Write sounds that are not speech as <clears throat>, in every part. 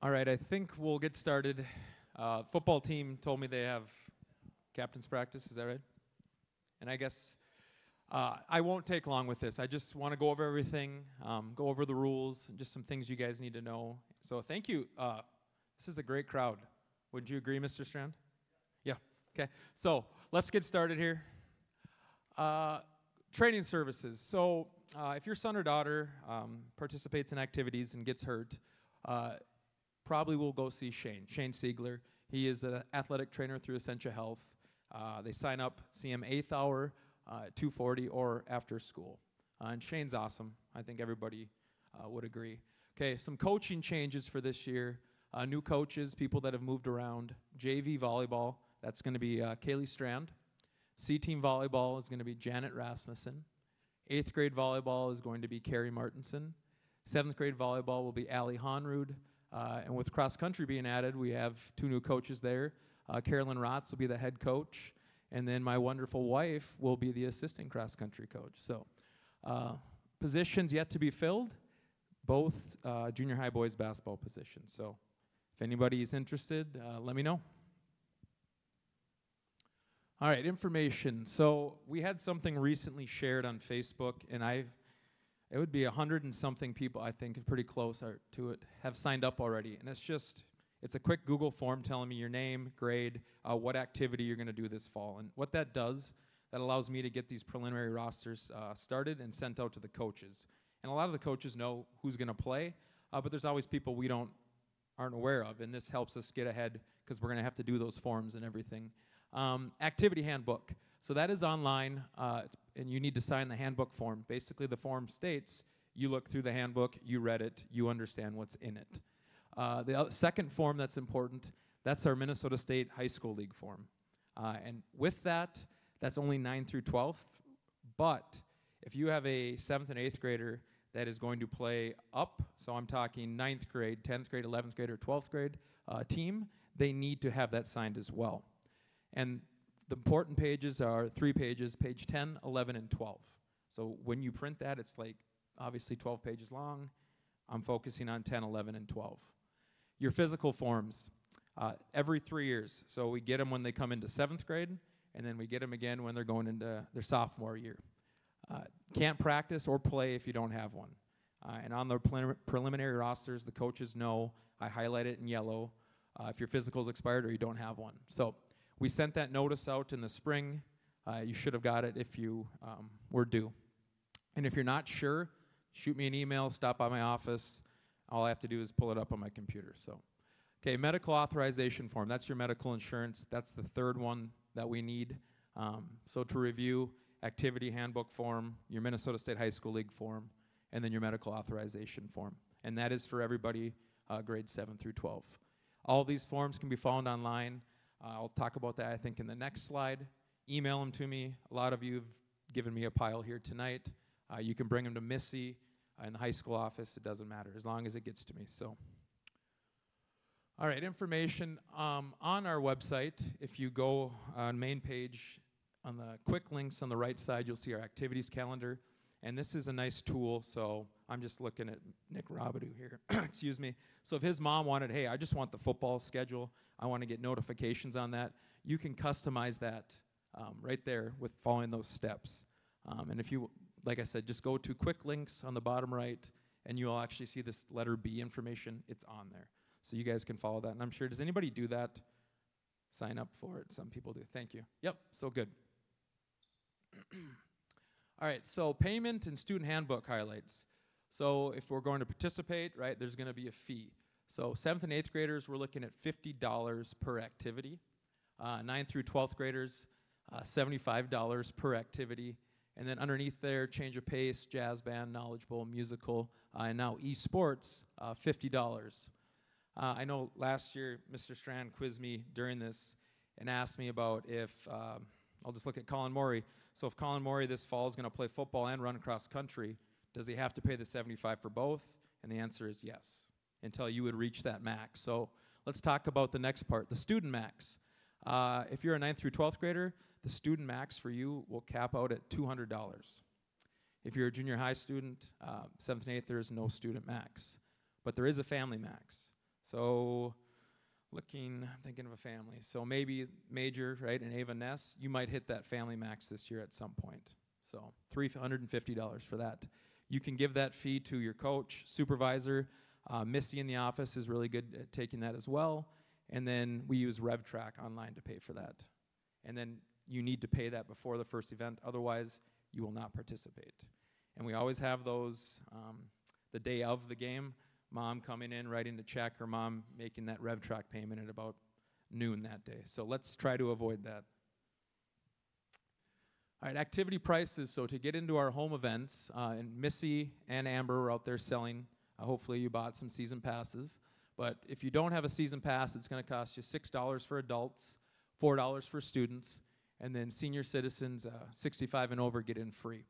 All right, I think we'll get started. Uh, football team told me they have captain's practice. Is that right? And I guess uh, I won't take long with this. I just want to go over everything, um, go over the rules, just some things you guys need to know. So thank you. Uh, this is a great crowd. Wouldn't you agree, Mr. Strand? Yeah. Okay. So let's get started here. Uh, training services. So uh, if your son or daughter um, participates in activities and gets hurt, uh, probably will go see Shane, Shane Siegler. He is an athletic trainer through Essentia Health. Uh, they sign up, see him eighth hour, uh, 240, or after school. Uh, and Shane's awesome. I think everybody uh, would agree. Okay, some coaching changes for this year. Uh, new coaches, people that have moved around. JV volleyball, that's going to be uh, Kaylee Strand. C team volleyball is going to be Janet Rasmussen. Eighth grade volleyball is going to be Carrie Martinson. Seventh grade volleyball will be Allie Honrud. Uh, and with cross country being added, we have two new coaches there. Uh, Carolyn Rotz will be the head coach, and then my wonderful wife will be the assistant cross country coach. So, uh, positions yet to be filled, both uh, junior high boys basketball positions. So, if anybody is interested, uh, let me know. All right, information. So, we had something recently shared on Facebook, and I've it would be a hundred and something people I think pretty close to it have signed up already, and it's just it's a quick Google form telling me your name, grade, uh, what activity you're going to do this fall, and what that does that allows me to get these preliminary rosters uh, started and sent out to the coaches. And a lot of the coaches know who's going to play, uh, but there's always people we don't aren't aware of, and this helps us get ahead because we're going to have to do those forms and everything. Um, activity handbook. So that is online, uh, and you need to sign the handbook form. Basically, the form states you look through the handbook, you read it, you understand what's in it. Uh, the second form that's important, that's our Minnesota State High School League form. Uh, and with that, that's only 9 through 12th. But if you have a 7th and 8th grader that is going to play up, so I'm talking 9th grade, 10th grade, 11th grade, or 12th grade uh, team, they need to have that signed as well. And the important pages are three pages, page 10, 11, and 12. So when you print that, it's like obviously 12 pages long. I'm focusing on 10, 11, and 12. Your physical forms, uh, every three years. So we get them when they come into seventh grade, and then we get them again when they're going into their sophomore year. Uh, can't practice or play if you don't have one. Uh, and on the prelim- preliminary rosters, the coaches know I highlight it in yellow uh, if your physical is expired or you don't have one. So we sent that notice out in the spring. Uh, you should have got it if you um, were due. And if you're not sure, shoot me an email, stop by my office. All I have to do is pull it up on my computer. So, okay, medical authorization form. That's your medical insurance. That's the third one that we need. Um, so to review, activity handbook form, your Minnesota State High School League form, and then your medical authorization form. And that is for everybody uh, grades 7 through 12. All these forms can be found online. Uh, I'll talk about that, I think, in the next slide. Email them to me. A lot of you have given me a pile here tonight. Uh, you can bring them to Missy uh, in the high school office. It doesn't matter as long as it gets to me. So, all right, information um, on our website. If you go on main page on the quick links on the right side, you'll see our activities calendar. And this is a nice tool, so I'm just looking at Nick Robidoux here. <clears throat> Excuse me. So if his mom wanted, hey, I just want the football schedule, I want to get notifications on that, you can customize that um, right there with following those steps. Um, and if you, like I said, just go to quick links on the bottom right, and you'll actually see this letter B information. It's on there. So you guys can follow that. And I'm sure, does anybody do that? Sign up for it. Some people do. Thank you. Yep, so good. <clears throat> All right, so payment and student handbook highlights. So if we're going to participate, right, there's going to be a fee. So seventh and eighth graders, we're looking at $50 per activity. Uh, ninth through 12th graders, uh, $75 per activity. And then underneath there, change of pace, jazz band, knowledge bowl, musical, uh, and now esports, uh, $50. Uh, I know last year Mr. Strand quizzed me during this and asked me about if, um, I'll just look at Colin Morey. So if Colin Morey this fall is going to play football and run cross country, does he have to pay the 75 for both? And the answer is yes, until you would reach that max. So let's talk about the next part, the student max. Uh, if you're a 9th through 12th grader, the student max for you will cap out at $200. If you're a junior high student, uh, 7th and 8th, there is no student max. But there is a family max. So looking, thinking of a family. So maybe major, right, in Ava Ness, you might hit that family max this year at some point. So $350 for that. You can give that fee to your coach, supervisor. Uh, Missy in the office is really good at taking that as well. And then we use RevTrak online to pay for that. And then you need to pay that before the first event, otherwise, you will not participate. And we always have those um, the day of the game mom coming in, writing the check, or mom making that RevTrak payment at about noon that day. So let's try to avoid that. All right, activity prices. So to get into our home events, uh, and Missy and Amber are out there selling. Uh, hopefully you bought some season passes. But if you don't have a season pass, it's going to cost you $6 for adults, $4 for students, and then senior citizens, uh, 65 and over, get in free.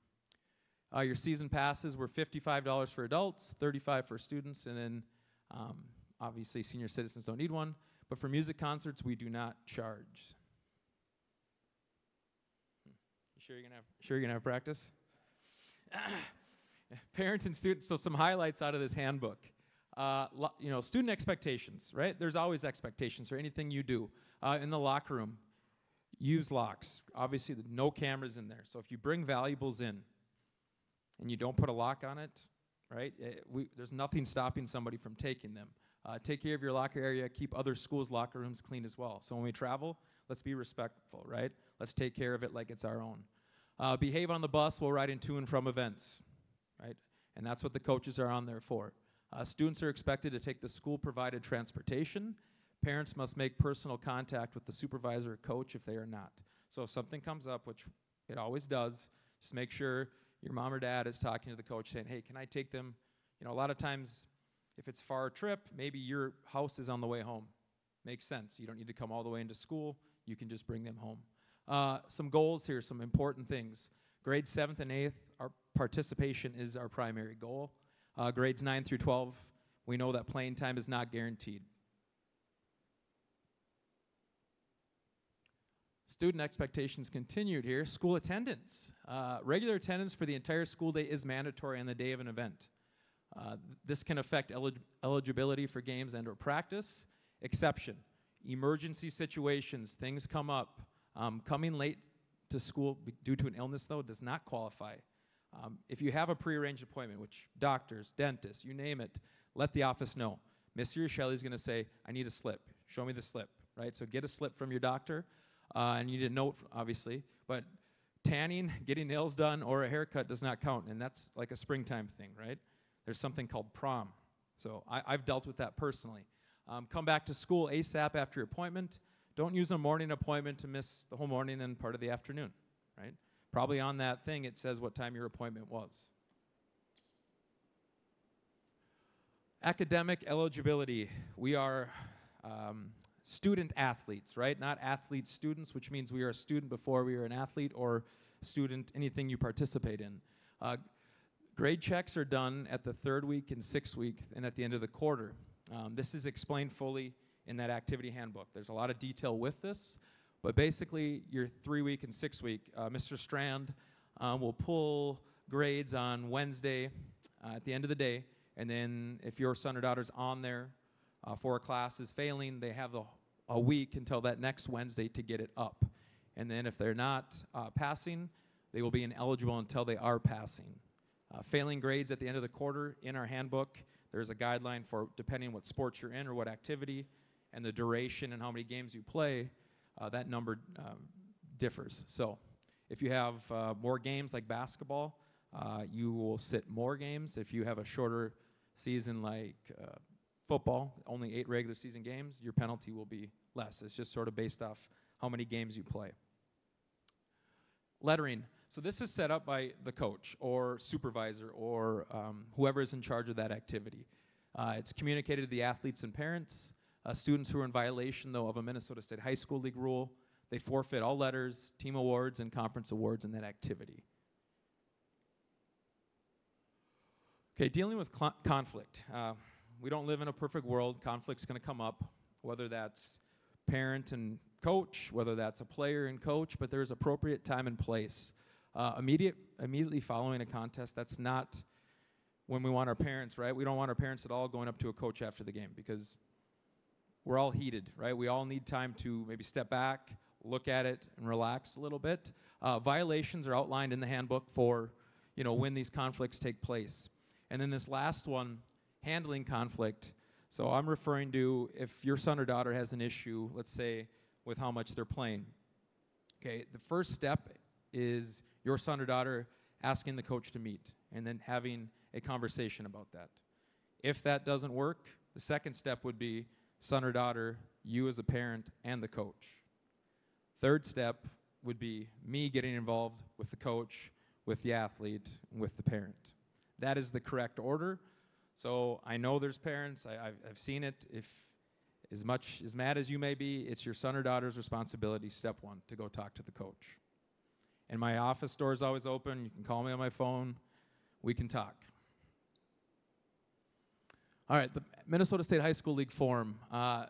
Uh, your season passes were $55 for adults, 35 for students, and then um, obviously senior citizens don't need one. But for music concerts, we do not charge. Hmm. You sure you're gonna have sure you're gonna have practice? <clears throat> Parents and students. So some highlights out of this handbook. Uh, you know, student expectations. Right? There's always expectations for anything you do uh, in the locker room. Use locks. Obviously, no cameras in there. So if you bring valuables in, and you don't put a lock on it, right? It, eh, we, there's nothing stopping somebody from taking them. Uh, take care of your locker area. Keep other schools' locker rooms clean as well. So when we travel, let's be respectful, right? Let's take care of it like it's our own. Uh, behave on the bus while riding to and from events, right? And that's what the coaches are on there for. Uh, students are expected to take the school-provided transportation. Parents must make personal contact with the supervisor or coach if they are not. So if something comes up, which it always does, just make sure your mom or dad is talking to the coach saying, hey, can I take them? You know, a lot of times, if it's far trip, maybe your house is on the way home. Makes sense. You don't need to come all the way into school. You can just bring them home. Uh, some goals here, some important things. Grades 7th and 8th, our participation is our primary goal. Uh, grades 9 through 12, we know that playing time is not guaranteed. Student expectations continued here. School attendance. Uh, regular attendance for the entire school day is mandatory on the day of an event. Uh, this can affect elig eligibility for games and or practice. Exception, emergency situations, things come up. Um, coming late to school due to an illness, though, does not qualify. Um, if you have a prearranged appointment, which doctors, dentists, you name it, let the office know. Mr. Shelley is going to say, I need a slip. Show me the slip, right? So get a slip from your doctor uh, and you need a note, obviously. But tanning, <laughs> getting nails done, or a haircut does not count, and that's like a springtime thing, right? There's something called prom. So I, have dealt with that personally. Um, come back to school ASAP after your appointment. Don't use a morning appointment to miss the whole morning and part of the afternoon, right? Probably on that thing it says what time your appointment was. Academic eligibility. We are um, student athletes, right? Not athlete students, which means we are a student before we are an athlete or student, anything you participate in. Uh, grade checks are done at the third week and sixth week and at the end of the quarter. Um, this is explained fully in that activity handbook. There's a lot of detail with this, but basically, your three week and six week, uh, Mr. Strand um, will pull grades on Wednesday uh, at the end of the day, and then if your son or daughter's on there uh, for a class is failing, they have the a week until that next Wednesday to get it up. And then if they're not uh, passing, they will be ineligible until they are passing. Uh, failing grades at the end of the quarter in our handbook, there's a guideline for depending what sports you're in or what activity and the duration and how many games you play, uh, that number um, differs. So if you have uh, more games like basketball, uh, you will sit more games. If you have a shorter season like uh, football, only eight regular season games, your penalty will be less. It's just sort of based off how many games you play. Lettering. So this is set up by the coach or supervisor or um, whoever is in charge of that activity. Uh, it's communicated to the athletes and parents. Uh, students who are in violation, though, of a Minnesota State High School League rule, they forfeit all letters, team awards, and conference awards in that activity. Okay, dealing with conflict. Uh, we don't live in a perfect world. Conflict's going to come up, whether that's parent and coach, whether that's a player and coach, but there's appropriate time and place. Uh, immediate, immediately following a contest, that's not when we want our parents, right? We don't want our parents at all going up to a coach after the game because we're all heated, right? We all need time to maybe step back, look at it, and relax a little bit. Uh, violations are outlined in the handbook for, you know, when these conflicts take place. And then this last one, handling conflict. So I'm referring to if your son or daughter has an issue, let's say, with how much they're playing. Okay, the first step is your son or daughter asking the coach to meet and then having a conversation about that. If that doesn't work, the second step would be son or daughter, you as a parent, and the coach. Third step would be me getting involved with the coach, with the athlete, with the parent. That is the correct order. So I know there's parents, I, have I've seen it. If as much as mad as you may be, it's your son or daughter's responsibility, step one, to go talk to the coach. And my office door is always open. You can call me on my phone. We can talk. All right, the Minnesota State High School League form. Uh,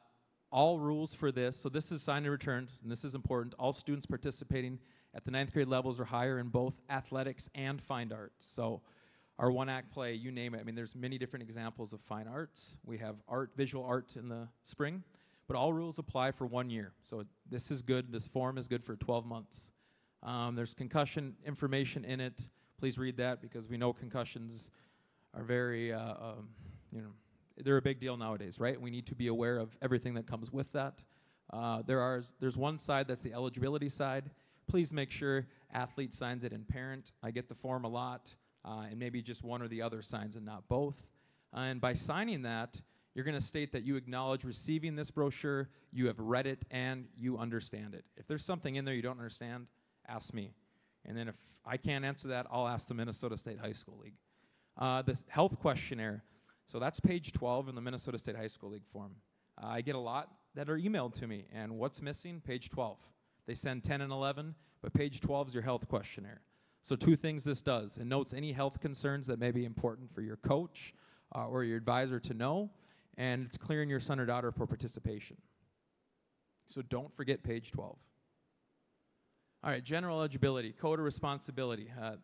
all rules for this, so this is signed and returned, and this is important. All students participating at the ninth grade levels or higher in both athletics and fine arts. So our one act play, you name it. I mean, there's many different examples of fine arts. We have art, visual art in the spring, but all rules apply for one year. So this is good. This form is good for 12 months. Um, there's concussion information in it. Please read that because we know concussions are very, uh, um, you know, they're a big deal nowadays, right? We need to be aware of everything that comes with that. Uh, there are there's one side that's the eligibility side. Please make sure athlete signs it and parent. I get the form a lot uh, and maybe just one or the other signs and not both. Uh, and by signing that, you're going to state that you acknowledge receiving this brochure, you have read it, and you understand it. If there's something in there you don't understand, ask me. And then if I can't answer that, I'll ask the Minnesota State High School League. Uh, the health questionnaire. So that's page 12 in the Minnesota State High School League form. Uh, I get a lot that are emailed to me, and what's missing? Page 12. They send 10 and 11, but page 12 is your health questionnaire. So, two things this does it notes any health concerns that may be important for your coach uh, or your advisor to know, and it's clearing your son or daughter for participation. So, don't forget page 12. All right, general eligibility, code of responsibility. Uh,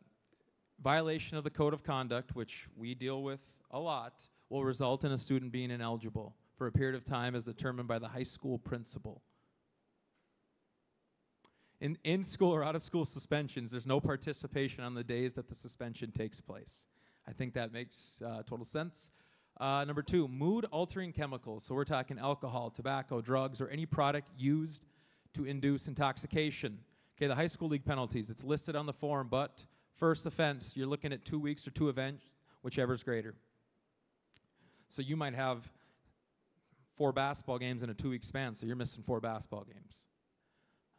violation of the code of conduct, which we deal with a lot, will result in a student being ineligible for a period of time as determined by the high school principal. In, in school or out of school suspensions, there's no participation on the days that the suspension takes place. I think that makes uh, total sense. Uh, number two, mood altering chemicals. So we're talking alcohol, tobacco, drugs, or any product used to induce intoxication. Okay, the high school league penalties, it's listed on the form, but first offense, you're looking at two weeks or two events, whichever's greater. So you might have four basketball games in a two week span, so you're missing four basketball games.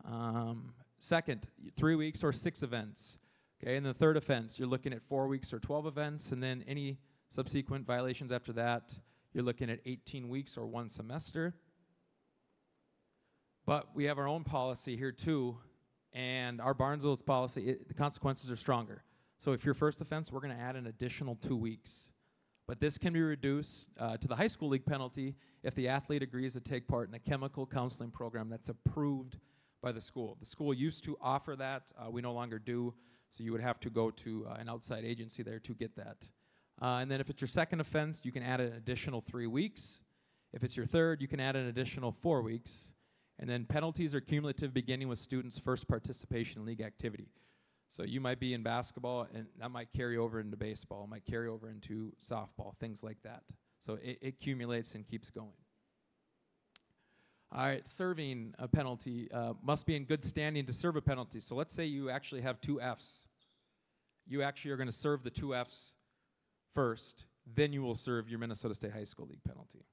Um, second, three weeks or six events. Okay, and the third offense, you're looking at four weeks or 12 events, and then any subsequent violations after that, you're looking at 18 weeks or one semester. But we have our own policy here too, and our Barnesville's policy, it, the consequences are stronger. So if your first offense, we're going to add an additional two weeks. But this can be reduced uh, to the high school league penalty if the athlete agrees to take part in a chemical counseling program that's approved by the school. The school used to offer that. Uh, we no longer do. So you would have to go to uh, an outside agency there to get that. Uh, and then if it's your second offense, you can add an additional three weeks. If it's your third, you can add an additional four weeks. And then penalties are cumulative beginning with students' first participation in league activity. So you might be in basketball, and that might carry over into baseball, might carry over into softball, things like that. So it, it accumulates and keeps going. All right, serving a penalty uh, must be in good standing to serve a penalty. So let's say you actually have two Fs. You actually are going to serve the two Fs first, then you will serve your Minnesota State High School League penalty.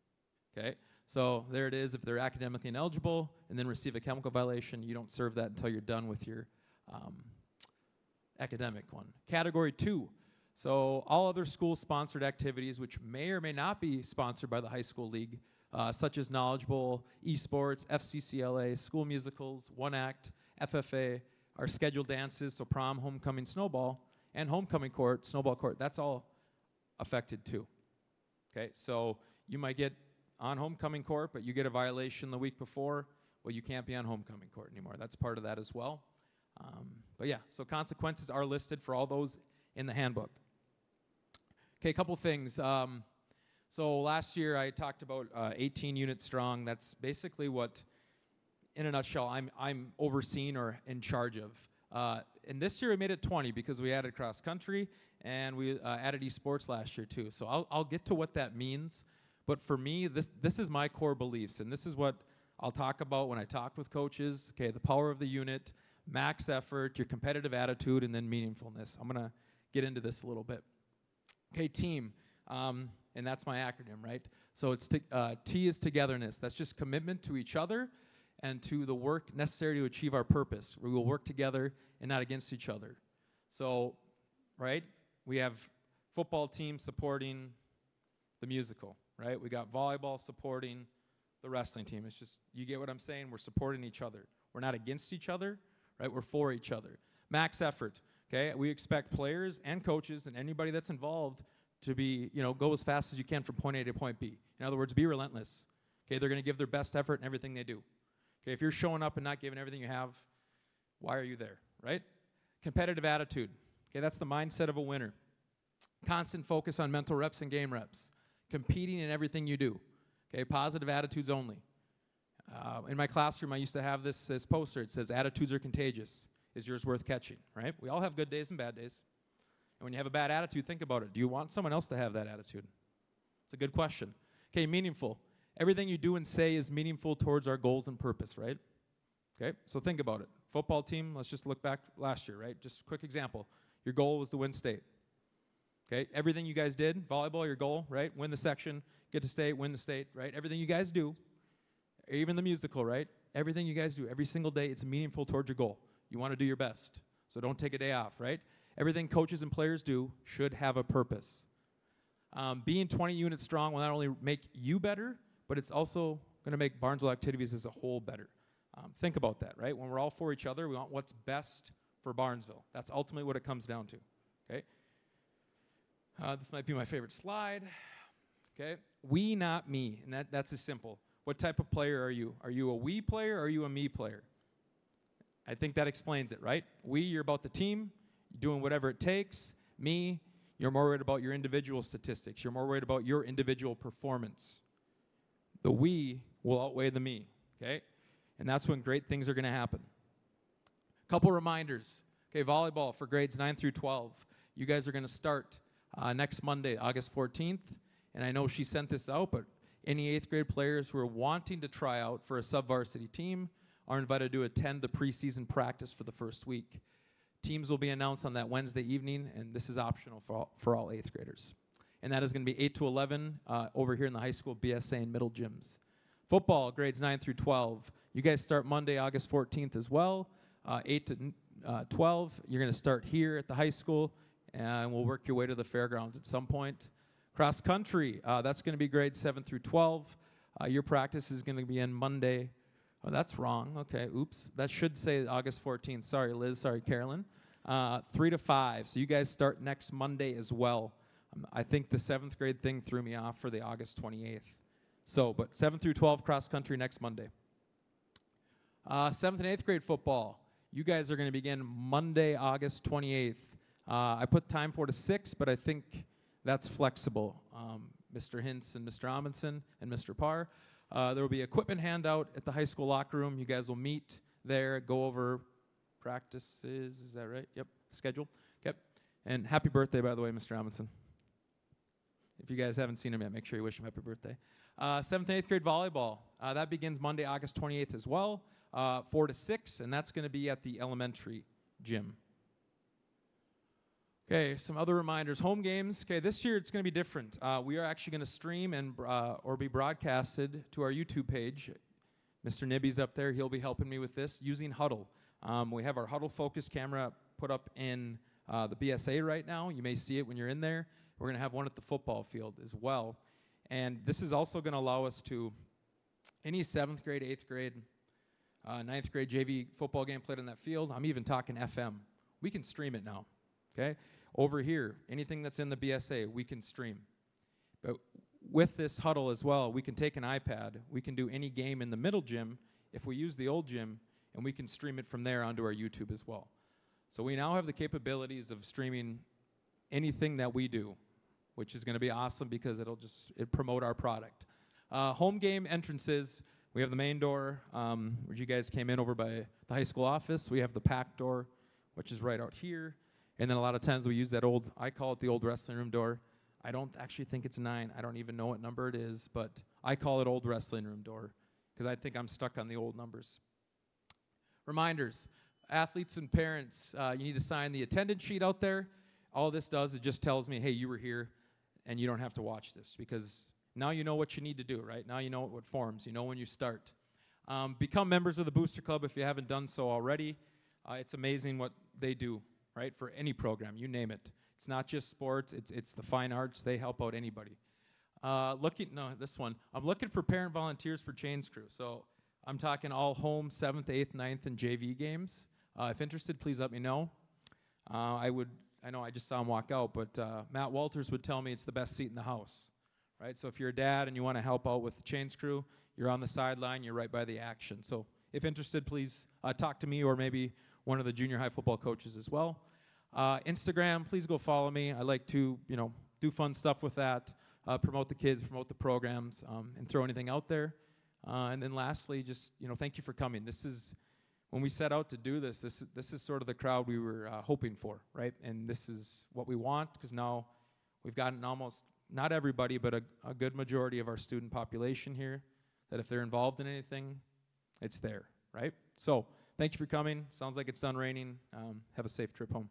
Okay? So there it is. If they're academically ineligible and then receive a chemical violation, you don't serve that until you're done with your um, academic one. Category two. So all other school sponsored activities, which may or may not be sponsored by the high school league, uh, such as Knowledge Bowl, esports, FCCLA, school musicals, One Act, FFA, our scheduled dances, so prom, homecoming, snowball, and homecoming court, snowball court, that's all affected too. Okay, so you might get on homecoming court, but you get a violation the week before, well, you can't be on homecoming court anymore. That's part of that as well. Um, but yeah, so consequences are listed for all those in the handbook. Okay, a couple things. Um, So last year I talked about uh, 18 units strong. That's basically what, in a nutshell, I'm, I'm overseeing or in charge of. Uh, and this year we made it 20 because we added cross country and we uh, added esports last year too. So I'll, I'll get to what that means. But for me, this, this is my core beliefs, and this is what I'll talk about when I talk with coaches. Okay, the power of the unit, max effort, your competitive attitude, and then meaningfulness. I'm going to get into this a little bit. Okay, team. Um, and that's my acronym, right? So it's uh, T is togetherness. That's just commitment to each other and to the work necessary to achieve our purpose. We will work together and not against each other. So, right? We have football team supporting the musical, right? We got volleyball supporting the wrestling team. It's just you get what I'm saying. We're supporting each other. We're not against each other, right? We're for each other. Max effort. Okay, we expect players and coaches and anybody that's involved to be, you know, go as fast as you can from point A to point B. In other words, be relentless. Okay, they're going to give their best effort in everything they do. Okay, if you're showing up and not giving everything you have, why are you there, right? Competitive attitude. Okay, that's the mindset of a winner. Constant focus on mental reps and game reps. Competing in everything you do. Okay, positive attitudes only. Uh, in my classroom, I used to have this as poster. It says, "Attitudes are contagious. Is yours worth catching?" Right? We all have good days and bad days. And when you have a bad attitude, think about it. Do you want someone else to have that attitude? It's a good question. Okay, meaningful. Everything you do and say is meaningful towards our goals and purpose, right? Okay, so think about it. Football team, let's just look back last year, right? Just a quick example. Your goal was to win state. Okay, everything you guys did, volleyball, your goal, right? Win the section, get to state, win the state, right? Everything you guys do, even the musical, right? Everything you guys do every single day, it's meaningful towards your goal. You want to do your best. So don't take a day off, right? Everything coaches and players do should have a purpose. Um, being 20 units strong will not only make you better, but it's also going to make Barnesville activities as a whole better. Um, think about that, right? When we're all for each other, we want what's best for Barnesville. That's ultimately what it comes down to. Okay. Uh, this might be my favorite slide. Okay. We, not me, and that, that's as simple. What type of player are you? Are you a we player or are you a me player? I think that explains it, right? We, you're about the team doing whatever it takes. Me, you're more worried about your individual statistics. You're more worried about your individual performance. The we will outweigh the me, okay? And that's when great things are going to happen. Couple reminders. Okay, volleyball for grades 9 through 12. You guys are going to start uh, next Monday, August 14th. And I know she sent this out, but any eighth grade players who are wanting to try out for a sub varsity team are invited to attend the preseason practice for the first week. Teams will be announced on that Wednesday evening, and this is optional for all, for all eighth graders. And that is going to be 8 to 11 uh, over here in the high school BSA and middle gyms. Football, grades 9 through 12. You guys start Monday, August 14th as well. Uh, 8 to uh, 12, you're going to start here at the high school, and we'll work your way to the fairgrounds at some point. Cross country, uh, that's going to be grades 7 through 12. Uh, your practice is going to be in Monday, Oh, that's wrong. Okay, oops. That should say August 14th. Sorry, Liz. Sorry, Carolyn. Uh, three to five. So you guys start next Monday as well. Um, I think the seventh grade thing threw me off for the August 28th. So, but 7 through 12 cross country next Monday. Uh, seventh and eighth grade football. You guys are going to begin Monday, August 28th. Uh, I put time for to 6, but I think that's flexible. Um, Mr. Hintz and Mr. Amundsen and Mr. Parr. Uh, there will be equipment handout at the high school locker room. You guys will meet there, go over practices. Is that right? Yep. Schedule. Yep. And happy birthday, by the way, Mr. Amundsen. If you guys haven't seen him yet, make sure you wish him happy birthday. Uh, seventh and eighth grade volleyball. Uh, that begins Monday, August 28th as well, uh, 4 to 6, and that's going to be at the elementary gym. Okay, some other reminders. Home games. Okay, this year it's going to be different. Uh, we are actually going to stream and uh, or be broadcasted to our YouTube page. Mr. Nibby's up there. He'll be helping me with this using Hudl. Um, we have our Hudl focus camera put up in uh, the BSA right now. You may see it when you're in there. We're going to have one at the football field as well. And this is also going to allow us to, any seventh grade, eighth grade, uh, ninth grade JV football game played on that field. I'm even talking FM. We can stream it now. Okay? Over here, anything that's in the BSA, we can stream. But with this Hudl as well, we can take an iPad, we can do any game in the middle gym if we use the old gym, and we can stream it from there onto our YouTube as well. So we now have the capabilities of streaming anything that we do. which is going to be awesome because it'll just it promote our product. Uh, home game entrances. We have the main door, um, you guys came in over by the high school office. We have the pack door, which is right out here. And then a lot of times we use that old, I call it the old wrestling room door. I don't actually think it's nine. I don't even know what number it is, but I call it old wrestling room door because I think I'm stuck on the old numbers. Reminders athletes and parents, uh, you need to sign the attendance sheet out there. All this does is just tells me, hey, you were here and you don't have to watch this because now you know what you need to do, right? Now you know what forms, you know when you start. Um, become members of the Booster Club if you haven't done so already. Uh, it's amazing what they do, right, for any program, you name it. It's not just sports, it's, it's the fine arts, they help out anybody. Uh, looking, no, this one. I'm looking for parent volunteers for Chains Crew. So I'm talking all home 7th, 8th, 9th, and JV games. Uh, if interested, please let me know. Uh, I would, I know I just saw him walk out, but uh, Matt Walters would tell me it's the best seat in the house, right? So if you're a dad and you want to help out with the Chains Crew, you're on the sideline, you're right by the action. So if interested, please uh, talk to me or maybe one of the junior high football coaches as well. Uh, Instagram, please go follow me. I like to, you know, do fun stuff with that, uh, promote the kids, promote the programs, um, and throw anything out there. Uh, and then lastly, just you know, thank you for coming. This is when we set out to do this. This is, this is sort of the crowd we were uh, hoping for, right? And this is what we want because now we've gotten almost not everybody, but a, a good majority of our student population here. That if they're involved in anything, it's there, right? So thank you for coming. Sounds like it's done raining. Um, have a safe trip home.